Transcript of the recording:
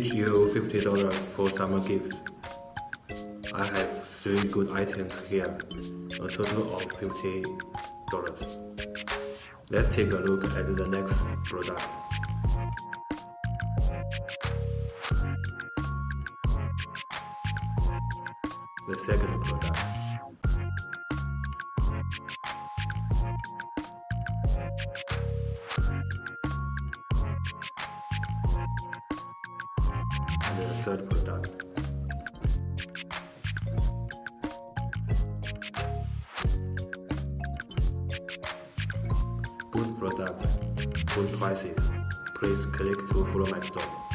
teach you $50 for summer gifts. I have three good items here, a total of $50. Let's take a look at the next product. The second product. And the third product. Good product, good prices. Please click to follow my store.